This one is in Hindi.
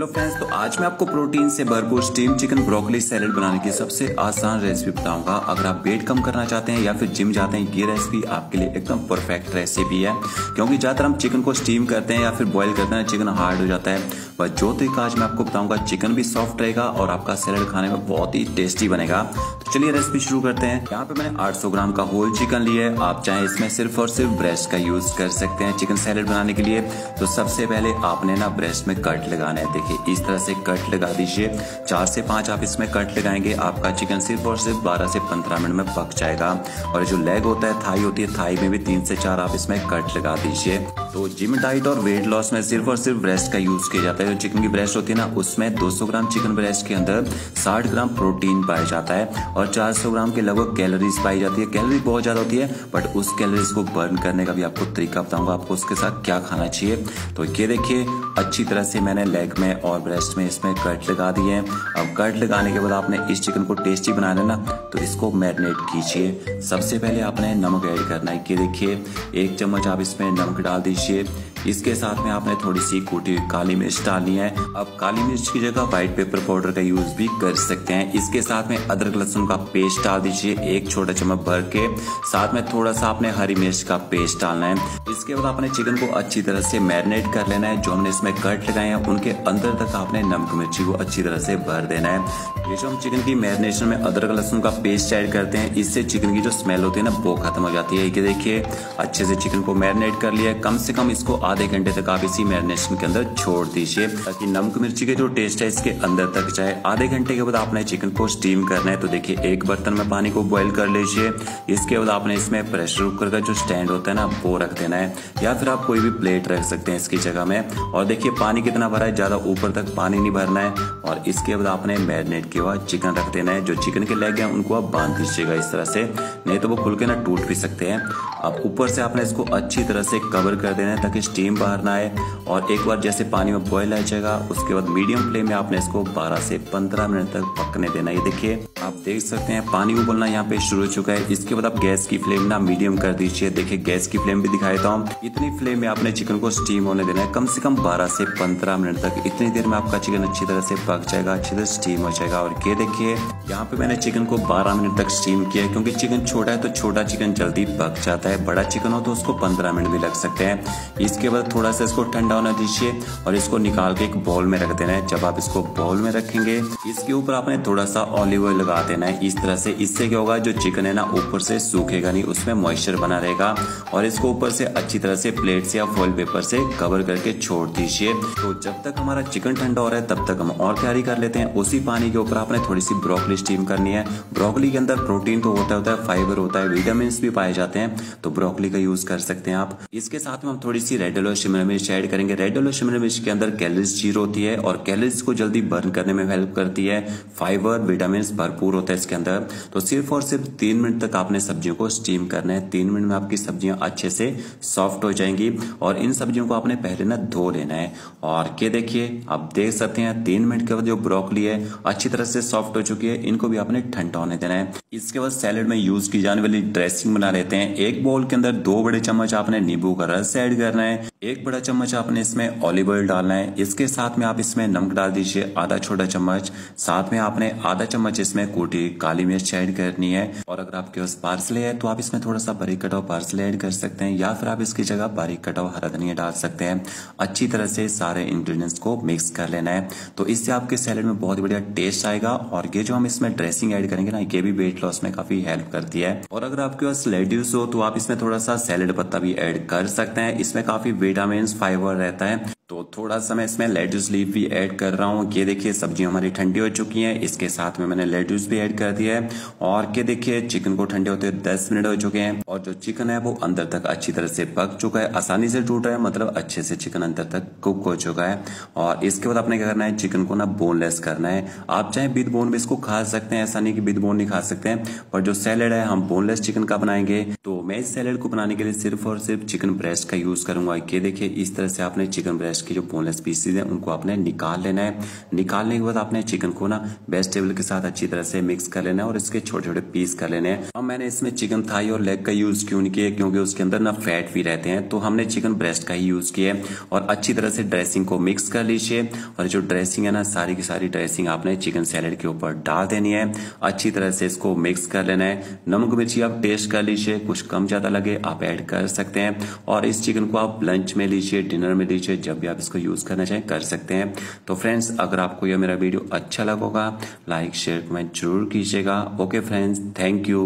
हेलो फ्रेंड्स तो आज मैं आपको प्रोटीन से भरपूर स्टीम चिकन ब्रोकली सैलेड बनाने की सबसे आसान रेसिपी बताऊँगा। अगर आप वेट कम करना चाहते हैं या फिर जिम जाते हैं, ये रेसिपी आपके लिए एकदम परफेक्ट रेसिपी है। क्योंकि ज़्यादातर हम चिकन को स्टीम करते हैं या फिर बॉईल करते हैं चिकन हार्ड हो जाता है। बस जो तरीका आज मैं आपको बताऊँगा चिकन भी सॉफ्ट रहेगा और आपका सैलड खाने में बहुत ही टेस्टी बनेगा। चलिए रेसिपी शुरू करते हैं। यहाँ पे मैंने 800 ग्राम का होल चिकन लिया है। आप चाहे इसमें सिर्फ़ और सिर्फ़ ब्रेस्ट का यूज़ कर सकते हैं चिकन सैलेड बनाने के लिए। तो सबसे पहले आपने ना ब्रेस्ट में कट लगाना है। देखिए, इस तरह से कट लगा दीजिए। चार से पाँच आप इसमें कट लगाएँगे, आपका चिकन सिर्फ़ और सिर्फ़ बारह से पंद्रह मिनट में पक जाएगा। और जो लेग होता है, थाई होती है, थाई में भी तीन से चार आप इसमें कट लगा दीजिए। तो जिम डाइट और वेट लॉस में सिर्फ़ और सिर्फ़ ब्रेस्ट का यूज़ किया जाता है। जो चिकन की ब्रेस्ट होती है ना, उसमें 200 ग्राम चिकन ब्रेस्ट के अंदर 60 ग्राम प्रोटीन पाया जाता है। और 400 ग्राम के लगभग कैलोरीज पाई जाती है। कैलोरी बहुत ज़्यादा होती है बट उस कैलोरीज को बर्न करने का भी आपको तरीका बताऊँगा आपको उसके साथ क्या खाना चाहिए। तो ये देखिए, अच्छी तरह से मैंने लेग में और ब्रेस्ट में इसमें कट लगा दिए हैं। अब कट लगाने के बाद आपने इस चिकन को टेस्टी बना लेना तो इसको मैरिनेट कीजिए। सबसे पहले आपने नमक ऐड करना है। ये देखिए, एक चम्मच आप इसमें नमक डाल दीजिए। इसके साथ में आपने थोड़ी सी कूटी हुई काली मिर्च डालनी है। अब काली मिर्च की जगह व्हाइट पेपर पाउडर का यूज़ भी कर सकते हैं। इसके साथ में अदरक लहसुन का पेस्ट डाल दीजिए एक छोटा चम्मच भर के। साथ में थोड़ा सा आपने हरी मिर्च का पेस्ट डालना है। इसके बाद आपने चिकन को अच्छी तरह से मैरिनेट कर लेना है। जो हमने इसमें कट लगाए हैं, उनके अंदर तक आपने नमक मिर्ची को अच्छी तरह से भर देना है। ये जो हम चिकन की मैरिनेशन में अदरक लहसुन का पेस्ट ऐड करते हैं, इससे चिकन की जो स्मेल होती है ना, वो खत्म हो जाती है। देखिए, अच्छे से चिकन को मैरिनेट कर लिया कम से कम इसको आधे घंटे तक आप इसी मैरिनेशन के अंदर छोड़ दीजिए, ताकि नमक मिर्ची के जो टेस्ट है इसके अंदर तक जाए। आधे घंटे के बाद आपने चिकन को स्टीम करना है तो देखिए एक बर्तन में पानी को बॉईल कर लीजिए। इसके बाद आपने इसमें प्रेशर कुकर का जो स्टैंड होता है ना, वो रख देना है। या फिर आप कोई भी प्लेट रख सकते हैं इसकी जगह में। और देखिए, पानी कितना भरा है, ज़्यादा ऊपर तक पानी नहीं भरना है। और इसके बाद आपने मैरिनेट के बाद चिकन रख देना है। जो चिकन के लेग है, उनको आप बाँध दीजिएगा इस तरह से। नहीं तो वो खुल के ना टूट भी सकते हैं। अब ऊपर से आपने इसको अच्छी तरह से कवर कर देना है, ताकि स्टीम बाहर करना है और एक बार जैसे पानी में बॉयल आ जाएगा, उसके बाद मीडियम फ्लेम में आपने इसको 12 से 15 मिनट तक पकने देना ये देखिए, आप देख सकते हैं, पानी उबलना यहाँ पे शुरू हो चुका है। इसके बाद आप गैस की फ्लेम ना मीडियम कर दीजिए। देखिए, गैस की फ्लेम भी दिखाई देता हूँ इतनी फ्लेम में आपने चिकन को स्टीम होने देना है। कम से कम 12 से 15 मिनट तक। इतनी देर में आपका चिकन अच्छी तरह से पक जाएगा, अच्छी तरह स्टीम हो जाएगा। और ये देखिए, यहाँ पे मैंने चिकन को 12 मिनट तक स्टीम किया है। क्योंकि चिकन छोटा है तो छोटा चिकन जल्दी पक जाता है। बड़ा चिकन हो तो उसको 15 मिनट भी लग सकते हैं। इसके बाद थोड़ा सा इसको ठंडा होना दीजिए और इसको निकाल के एक बॉल में रख देना है। जब आप इसको बॉल में रखेंगे, इसके ऊपर आपने थोड़ा सा ऑलिव ऑयल लगा देना है। इस तरह से, इससे क्या होगा, जो चिकन है ना, ऊपर से सूखेगा नहीं, उसमें मॉइस्चर बना रहेगा। और इसको ऊपर से अच्छी तरह से प्लेट से या फॉइल पेपर से कवर करके छोड़ दीजिए। तो जब तक हमारा चिकन ठंडा हो रहा है, तब तक हम और तैयारी कर लेते हैं। उसी पानी के ऊपर आपने थोड़ी सी ब्रोकली स्टीम करनी है। ब्रोकली के अंदर प्रोटीन तो होता होता है फाइबर होता है विटामिन भी पाए जाते हैं। तो ब्रोकली का यूज़ कर सकते हैं आप। इसके साथ में हम थोड़ी सी रेड और शिमला मिर्च ऐड करेंगे। रेड और शिमला मिर्च के अंदर कैलोरीज ज़ीरो होती है और कैलोरीज को जल्दी बर्न करने में हेल्प करती है। फाइबर विटामिन भरपूर होता है इसके अंदर। तो सिर्फ़ और सिर्फ़ तीन मिनट तक आपने सब्जियों को स्टीम करना है। तीन मिनट में आपकी सब्ज़ियाँ अच्छे से सॉफ्ट हो जाएँगी और इन सब्जियों को आपने पहले ना धो लेना है। और ये देखिए, आप देख सकते हैं, तीन मिनट के बाद जो ब्रोकली है, अच्छी तरह से सॉफ्ट हो चुकी है। इनको भी आपने ठंडा होने देना है। इसके बाद सैलड में यूज़ की जाने वाली ड्रेसिंग बना लेते हैं। एक बोल के अंदर दो बड़े चम्मच आपने नींबू का रस ऐड करना है। एक बड़ा चम्मच आपने इसमें ऑलिव ऑयल डालना है। इसके साथ में आप इसमें नमक डाल दीजिए, आधा छोटा चम्मच। साथ में आपने आधा चम्मच इसमें कूटी काली मिर्च ऐड करनी है। और अगर आपके पास पार्सले है तो आप इसमें थोड़ा सा बारीक कटाव पार्सले ऐड कर सकते हैं, या फिर आप इसकी जगह बारीक कटाव हरा धनिया डाल सकते हैं। अच्छी तरह से सारे इंग्रेडिएंट्स को मिक्स कर लेना है। तो इससे आपके सैलेड में बहुत बढ़िया टेस्ट आएगा। और ये जो हम इसमें ड्रेसिंग ऐड करेंगे ना, ये भी वेट लॉस में काफ़ी हेल्प करती है। और अगर आपके पास लेड्यूस हो तो आप इसमें थोड़ा सा सैलेड पत्ता भी ऐड कर सकते हैं। इसमें काफ़ी विटामिन फाइबर रहता है। तो थोड़ा सा मैं इसमें लेडूस लीफ भी ऐड कर रहा हूँ। ये देखिए, सब्ज़ियाँ हमारी ठंडी हो चुकी हैं। इसके साथ में मैंने लेडूस भी ऐड कर दिया है। और ये देखिए चिकन को ठंडे होते दस मिनट हो चुके हैं। और जो चिकन है, वो अंदर तक अच्छी तरह से पक चुका है। आसानी से टूट रहा है मतलब अच्छे से चिकन अंदर तक कुक हो चुका है। और इसके बाद आपने क्या करना है चिकन को ना बोनलेस करना है। आप चाहे विद बोन भी इसको खा सकते हैं, ऐसा नहीं कि बोन नहीं खा सकते हैं, पर जो सैलेड है, हम बोनलेस चिकन का बनाएँगे। तो मैं इस सैलेड को बनाने के लिए सिर्फ़ और सिर्फ़ चिकन ब्रेस्ट का यूज़ करूँगा। ये देखिए, इस तरह से आपने चिकन ब्रेस्ट ब्रेस्ट की जो बोनलेस पीसीज है, उनको आपने निकाल लेना है। निकालने के बाद आपने चिकन को ना वेजिटेबल के साथ अच्छी तरह से मिक्स कर लेना है और इसके छोटे छोटे पीस कर लेने हैं। अब मैंने इसमें चिकन थाई और लेग का यूज़ क्यों नहीं किया क्योंकि उसके अंदर ना फैट भी रहते हैं तो हमने चिकन ब्रेस्ट का ही यूज़ किया और अच्छी तरह से ड्रेसिंग को मिक्स कर लीजिए। और जो ड्रेसिंग है ना, सारी की सारी ड्रेसिंग आपने चिकन सैलेड के ऊपर डाल देनी है। अच्छी तरह से इसको मिक्स कर लेना है। नमक मिर्ची आप टेस्ट कर लीजिए, कुछ कम ज़्यादा लगे, आप ऐड कर सकते हैं। और इस चिकन को आप लंच में लीजिए डिनर में लीजिए, जब भी आप इसको यूज़ करना चाहें, कर सकते हैं। तो फ्रेंड्स अगर आपको यह मेरा वीडियो अच्छा लगेगा लाइक शेयर कमेंट ज़रूर कीजिएगा। Okay friends thank you